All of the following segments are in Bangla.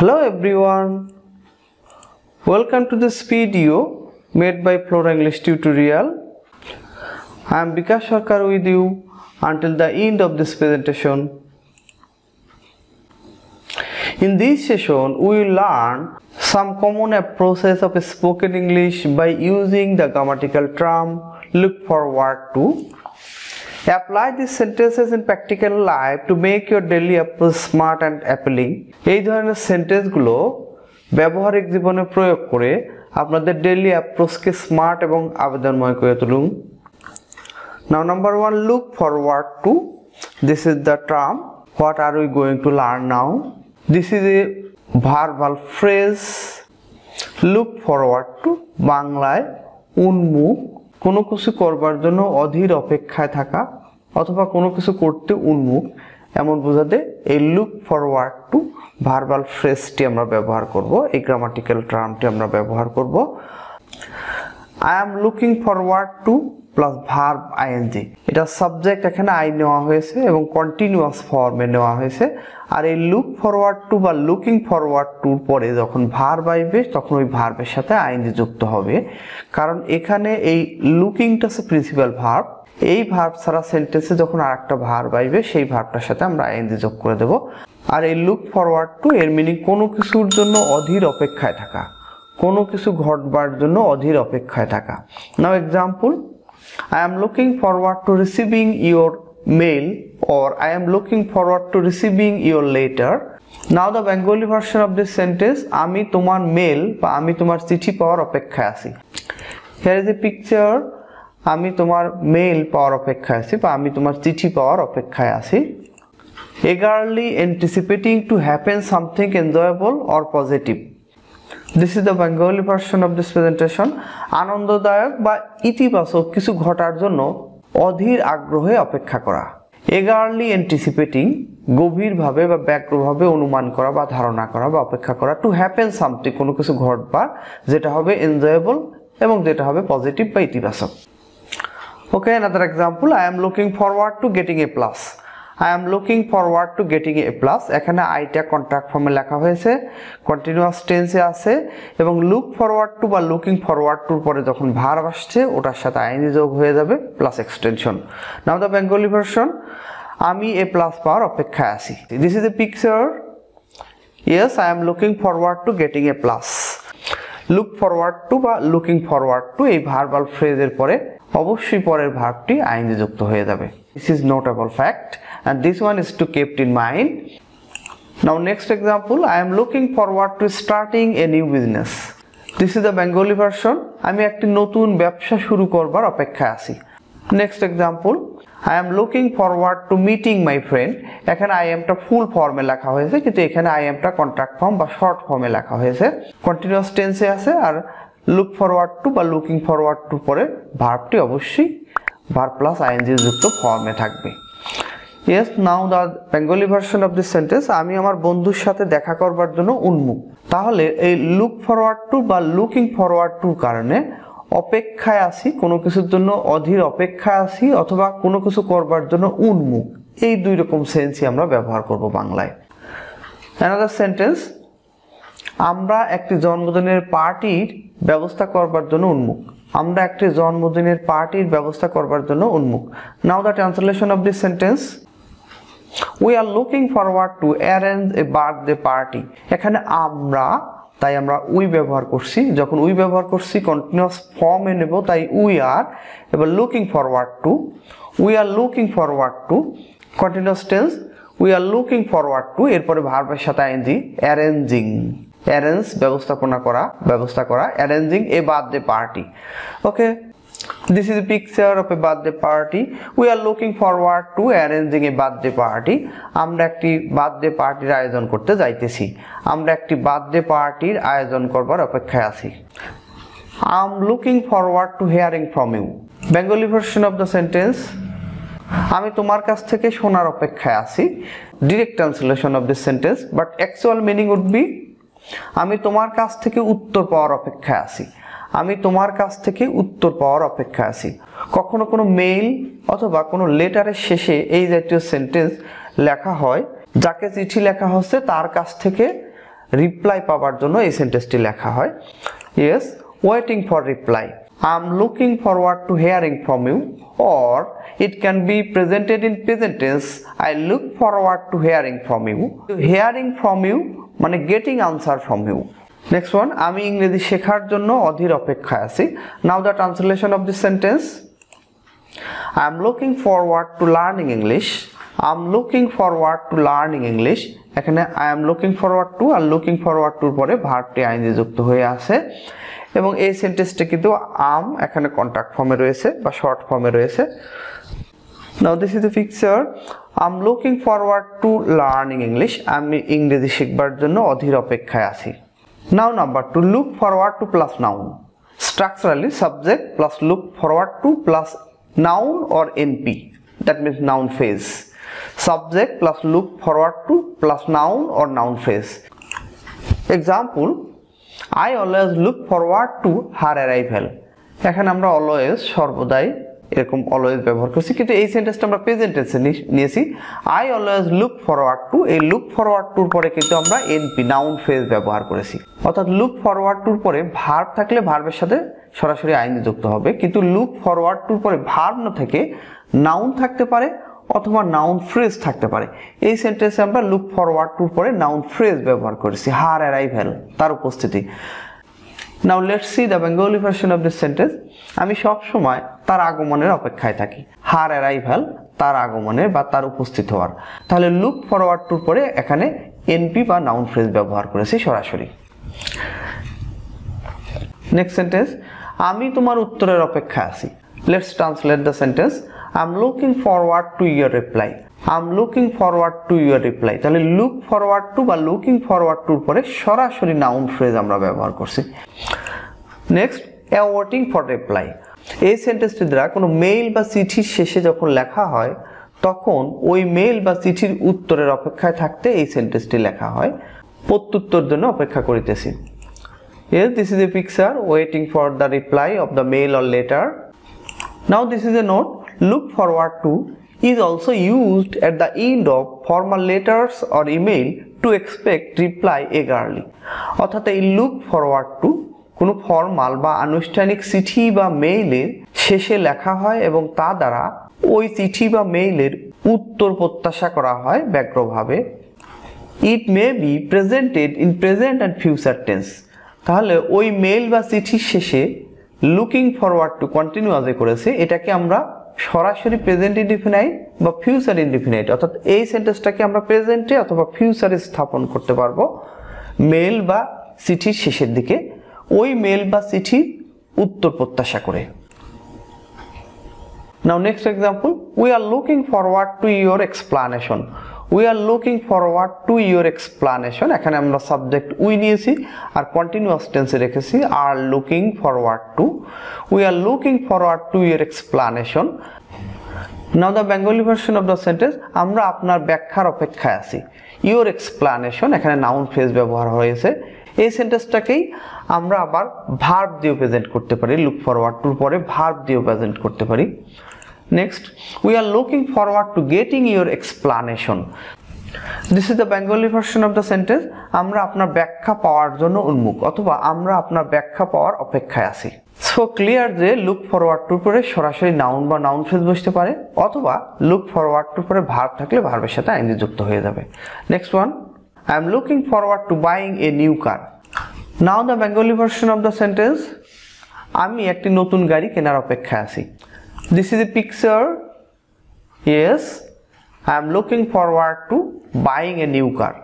Hello everyone. Welcome to this video made by Flora English Tutorial. I am Bikash Sarkar with you until the end of this presentation. In this session, we will learn some common approaches of spoken English by using the grammatical term look forward to. Apply these sentences in practical life to make your daily approach smart and appealing. এই ধরনের সেন্টেন্সগুলো ব্যবহারিক জীবনে প্রয়োগ করে আপনাদের ডেইলি অ্যাপ্রোচকে স্মার্ট এবং আবেদনময় করে তুলুন Now number one look forward to this is the term what are we going to learn now this is a verbal phrase look forward to বাংলায় উন্মুখ কোনো কিছু করবার জন্য অধীর অপেক্ষায় থাকা অথবা কোনো কিছু করতে উন্মুখ, এমন বোঝাতে এই লুক ফরওয়ার্ড টু ভার্বাল ফ্রেজটি আমরা ব্যবহার করব, এই গ্রামাটিক্যাল টার্মটি আমরা ব্যবহার করব। I am looking forward to plus verb ING এটা সাবজেক্ট এখানে আই নেওয়া হয়েছে এবং কন্টিনিউয়াস ফর্মে নেওয়া হয়েছে। আর এই লুক ফরওয়ার্ড টু বা লুকিং ফরওয়ার্ড টুর পরে যখন ভার্ব আইবে তখন ওই ভার্বের সাথে আইএনজি যুক্ত হবে। কারণ এখানে এই লুকিংটা হচ্ছে প্রিন্সিপাল ভার্ব এই ভার্ব ছাড়া সেন্টেন্সে যখন আর একটা ভার্ব আইবে সেই ভার্বটার সাথে আমরা আইএনজি যোগ করে দেব। আর এই লুক ফরওয়ার্ড টু এর মিনিং কোনো কিছুর জন্য অধীর অপেক্ষায় থাকা। কোনো কিছু ঘটবার জন্য অধীর অপেক্ষায় থাকা। Now example I am looking forward to receiving your mail or I am looking forward to receiving your letter now the Bengali version of this sentence আমি তোমার মেল বা আমি তোমার চিঠি পাওয়ার অপেক্ষায় আছি। হিয়ার ইজ এ পিকচার আমি তোমার মেল পাওয়ার অপেক্ষায় আছি বা আমি তোমার চিঠি পাওয়ার অপেক্ষায় আছি। Eagerly anticipating to happen something enjoyable or positive this is the Bengali version of this presentation আনন্দদায়ক বা ইতিবাচক কিছু ঘটার জন্য অধীর আগ্রহে অপেক্ষা করা। এগারলি অ্যান্টিসিপেটিং গভীরভাবে বা ব্যগ্রভাবে অনুমান করা বা ধারণা করা বা অপেক্ষা করা। টু হ্যাপেন সামথিং কোনো কিছু ঘটবার, যেটা হবে এনজয়েবল এবং যেটা হবে পজিটিভ বা ইতিবাচক। Okay another example I am looking forward to getting A plus I am looking forward to getting A plus এখানে আইটা কন্ট্রাক্ট ফর্মে লেখা হয়েছে। কন্টিনিউয়াস টেন্সে আছে এবং লুক ফরওয়ার্ড টু বা লুকিং ফরওয়ার্ড টুর পরে যখন ভার আসছে, ওটার সাথে আইনি যোগ হয়ে যাবে plus extension now the Bengali version আমি এ প্লাস পাওয়ার অপেক্ষায় আছি। This is a picture yes I am looking forward to getting A plus look forward to বা লুকিং ফরওয়ার্ড টু এই ভার্বাল ফ্রেজের পরে অবশ্যই পরের ভার্বটি আইনে যুক্ত হয়ে যাবে। This is notable fact and this one is to kept in mind. Now, next example, i am looking forward to starting a new business this is the Bengali version আমি একটি নতুন ব্যবসা শুরু করবার অপেক্ষায় আছি। Next example I am looking forward to meeting my friend এখানে আই এমটা ফুল ফর্মে লেখা হয়েছে, কিন্তু এখানে আই এমটা কন্ট্রাক্ট ফর্ম বা শর্ট ফর্মে লেখা হয়েছে। কন্টিনিউয়াস টেন্সে আছে আর লুক ফরওয়ার্ড টু বা লুকিং ফরওয়ার্ড টু পরে ভার্বটি অবশ্যই ভার্ব প্লাস আইএনজি যুক্ত ফর্মে থাকবে। Yes now the Bengali version of this sentence আমি আমার বন্ধুর সাথে দেখা করবার জন্য উন্মুখ তাহলে এই লুক ফরওয়ার্ড টু বা লুকিং ফরওয়ার্ড টুর কারণে অপেক্ষায় আসি কোনো কিছুর জন্য অধীর অপেক্ষায় আসি অথবা কোনো কিছু করবার জন্য উন্মুখ এই দুই রকম সেন্সই আমরা ব্যবহার করব বাংলায়। অ্যানাদার সেন্টেন্স আমরা একটি জন্মদিনের পার্টির ব্যবস্থা করবার জন্য উন্মুখ আমরা একটি জন্মদিনের পার্টির ব্যবস্থা করবার জন্য উন্মুখ now the translation of this sentence we are looking forward to arrange a birthday party এখানে আমরা, তাই আমরা উই ব্যবহার করছি। যখন উই ব্যবহার করছি কন্টিনিউয়াস ফর্মে নেব, তাই উই আর, এবার looking forward to we are looking forward to continuous tense we are looking forward to এরপরে ভার্বের সাথে আইনজি অ্যারেঞ্জিং অ্যারেঞ্জ, ব্যবস্থাপনা করা, ব্যবস্থা করা arranging a birthday party okay this is a picture of a birthday party. We are looking forward to arranging a birthday party. আমরা একটি বার্থডে পার্টির আয়োজন করতে যাইতেছি। আমরা একটি বার্থডে পার্টির আয়োজন করবার অপেক্ষায় আছি। I am looking forward to hearing from you Bengali version of the sentence আমি তোমার কাছ থেকে শোনার অপেক্ষায় আছি। Direct translation of this sentence but actual meaning would be আমি তোমার কাছ থেকে উত্তর পাওয়ার অপেক্ষায় আছি। আমি তোমার কাছ থেকে উত্তর পাওয়ার অপেক্ষা আছি। কখনো কোনো মেইল অথবা কোনো লেটারের শেষে এই জাতীয় সেন্টেন্স লেখা হয়, যাকে চিঠি লেখা হচ্ছে তার কাছ থেকে রিপ্লাই পাওয়ার জন্য এই সেন্টেন্সটি লেখা হয়। Yes waiting for reply am looking forward to hearing from you or it can be presented in present tense. I look forward to hearing from you. To hearing from you মানে getting answer from you. Next one আমি ইংরেজি শেখার জন্য অধীর অপেক্ষায় আছি। Now the translation of this sentence I am looking forward to learning English I am looking forward to learning English এখানে I am looking forward to R looking forward টুর পরে ভার্বটি আইনজি যুক্ত হয়ে আছে। এবং এই সেন্টেন্সটা কিন্তু আম এখানে কন্ট্রাক্ট ফর্মে রয়েছে বা শর্ট ফর্মে রয়েছে। Now this is the picture am looking forward to learning English আমি ইংরেজি শিখবার জন্য অধীর অপেক্ষায় আছি। Now number two look forward to plus noun structurally subject plus look forward to plus noun or NP that means noun phrase subject plus look forward to plus noun or noun phrase example i always look forward to her arrival এখানে আমরা অলওয়েজ সর্বদাই এরকম অলওয়েজ ব্যবহার করছি। কিন্তু এই সেন্টেন্সটা আমরা প্রেজেন্ট নিয়েছি। I always look forward to এই লুক ফরওয়ার্ড টুর পরে কিন্তু আমরা এনপি নাউন ফেজ ব্যবহার করেছি। অর্থাৎ লুক ফরওয়ার্ড টুর পরে ভার্ব থাকলে ভার্বের সাথে সরাসরি আইন যুক্ত হবে। কিন্তু লুক ফরওয়ার্ড টুর পরে ভার্ব না থেকে নাউন থাকতে পারে অথবা নাউন ফ্রেজ থাকতে পারে। এই সেন্টেন্সে আমরা লুক ফরওয়ার্ড টুর পরে নাউন ফ্রেজ ব্যবহার করেছি। হার অ্যারাইভেল তার উপস্থিতি। Now let's see the Bengali version of this sentence আমি সব সময় তার আগমনের অপেক্ষায় থাকি। হার অ্যারাইভাল তার আগমনের বা তার উপস্থিত হওয়ার। তাহলে লুক ফরওয়ার্ড টুর পরে এখানে এনপি বা নাউন ফ্রেজ ব্যবহার করেছি সরাসরি। নেক্সট সেন্টেন্স আমি তোমার উত্তরের অপেক্ষায় আছি। Let's translate the sentence I am looking forward to your reply I am looking forward to your reply তাহলে লুক ফরওয়ার্ড টু বা লুকিং ফরওয়ার্ড টুর পরে সরাসরি নাউন ফ্রেজ আমরা ব্যবহার করছি। নেক্সট ওয়েটিং ফর রিপ্লাই এই সেন্টেন্সটি দ্বারা কোনো মেইল বা চিঠির শেষে যখন লেখা হয় তখন ওই মেইল বা চিঠির উত্তরের অপেক্ষায় থাকতে এই সেন্টেন্সটি লেখা হয়। প্রত্যুত্তর জন্য অপেক্ষা করিতেছি। Yes, this is a picture waiting for the reply of the mail or letter. Now this is a note. Look forward to is also used at the end of formal letters or email to expect reply eagerly. অর্থাৎ এই লুক ফরওয়ার্ড টু কোনো ফর্মাল বা আনুষ্ঠানিক চিঠি বা মেইলের শেষে লেখা হয় এবং তা দ্বারা ওই চিঠি বা মেইলের উত্তর প্রত্যাশা করা হয় ব্যগ্রভাবে it may be presented in present and future tense তাহলে ওই মেইল বা চিঠির শেষে লুকিং ফরওয়ার্ড টু কন্টিনিউয়াসে করেছে, এটাকে আমরা সরাসরি প্রেজেন্ট ইনডিফিনাইট বা ফিউচার ইনডিফিনাইট অর্থাৎ এই সেন্টেন্সটাকে আমরা প্রেজেন্টে অথবা ফিউচারে স্থাপন করতে পারব মেল বা চিঠির শেষের দিকে, ওই মেল বা চিঠির উত্তর প্রত্যাশা করে now next example we are looking forward to your explanation. We are looking forward to your explanation এখানে আমরা সাবজেক্ট উই নিয়েছি আর কন্টিনিউয়াস টেন্সে রেখেছি are looking forward to we are looking forward to your explanation now the Bengali version of the sentence আমরা আপনার ব্যাখ্যার অপেক্ষায় আছি। ইওর এক্সপ্লানেশন এখানে নাউন ফ্রেজ ব্যবহার হয়েছে। এই সেন্টেন্সটাকেই আমরা আবার ভার্ব দিয়ে প্রেজেন্ট করতে পারি লুক ফরওয়ার্ড টুর পরে ভার্ব দিয়ে প্রেজেন্ট করতে পারি। Next we are looking forward to getting your explanation this is the Bengali version of the sentence আমরা আপনার ব্যাখ্যা পাওয়ার জন্য উন্মুখ, অথবা, আমরা আপনার ব্যাখ্যা পাওয়ার অপেক্ষায় আছি। সো ক্লিয়ার যে লুক ফরওয়ার্ড টুর পরে সরাসরি নাউন বা নাউন ফ্রেজ বসতে পারে, অথবা লুক ফরওয়ার্ড টুর পরে ভার্ব থাকলে ভার্বের সাথে আইনি যুক্ত হয়ে যাবে। Next one I am looking forward to buying a new car now the Bengali version of the sentence আমি একটি নতুন গাড়ি কেনার অপেক্ষায় আছি। This is a picture yes I am looking forward to buying a new car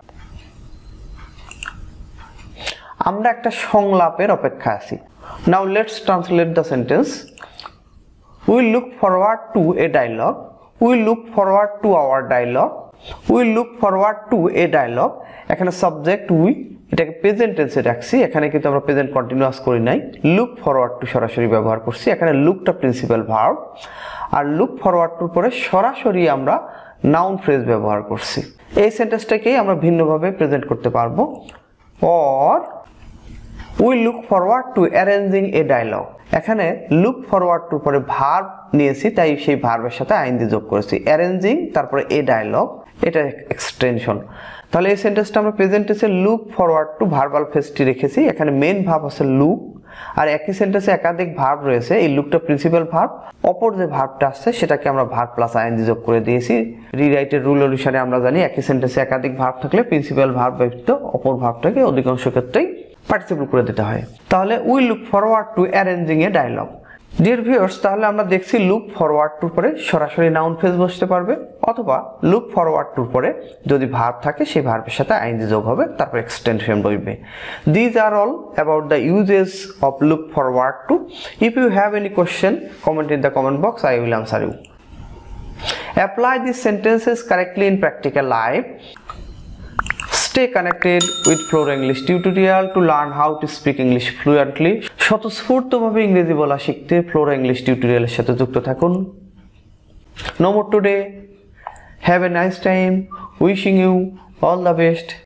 আমরা একটা সংলাপের অপেক্ষায় আছি। Now let's translate the sentence we look forward to a dialogue we look forward to our dialogue we look forward to a dialogue এখানে সাবজেক্ট উই এটাকে প্রেজেন্ট টেন্সে রাখছি। এখানে কিন্তু আমরা প্রেজেন্ট কন্টিনিউয়াস করি নাই। লুক ফরওয়ার্ড টু সরাসরি ব্যবহার করছি। এখানে লুকটা প্রিন্সিপাল ভার্ব আর লুক ফরওয়ার্ড টুর পরে সরাসরি আমরা নাউন ফ্রেজ ব্যবহার করছি। এই সেন্টেন্সটাকেই আমরা ভিন্নভাবে প্রেজেন্ট করতে পারব। Or we look forward to arranging a dialogue এখানে লুক ফরওয়ার্ড টুর পরে ভার্ব নিয়েছি, তাই সেই ভার্বের সাথে আইন দিয়ে যোগ করেছি। অ্যারেঞ্জিং তারপরে এ ডায়লগ এটা এক্সটেনশন তাহলে এই সেন্টেন্সটা আমরা প্রেজেন্ট টেন্সে লুক ফরওয়ার্ড টু ভার্বাল ফেসটি রেখেছি। এখানে মেন ভাব আছে লুক আর একই সেন্টেন্সে একাধিক ভার্ব রয়েছে। এই লুকটা প্রিন্সিপাল ভার্ব অপর যে ভার্বটা আসছে, সেটাকে আমরা ভার্ব প্লাস আইএনজি যোগ করে দিয়েছি। রিরাইটের রুল অনুসারে আমরা জানি একই সেন্টেন্সে একাধিক ভার্ব থাকলে প্রিন্সিপাল ভার্ব ব্যতীত অপর ভার্বটাকে অধিকাংশ ক্ষেত্রেই পার্টিসিপল করে দিতে হয়। তাহলে we look forward to arranging a dialogue dear viewers তাহলে আমরা দেখছি লুক ফরওয়ার্ড টু পরে সরাসরি নাউন ফেজ বসতে পারবে। অথবা লুক ফরওয়ার্ড টুর পরে যদি ভার্ব থাকে, সেই ভার্বের সাথে আইনজি যোগ হবে, তারপর এক্সটেনশন বসবে these are all about the uses of look forward to if you have any question comment in the comment box I will answer you Apply these sentences correctly in practical life. Stay connected with Floor English tutorial to learn how to speak English fluently. স্বতঃস্ফূর্তভাবে ইংরেজি বলা শিখতে ফ্লোর ইংলিশ টিউটোরিয়ালের সাথে যুক্ত থাকুন more today. Have a nice time. Wishing you all the best.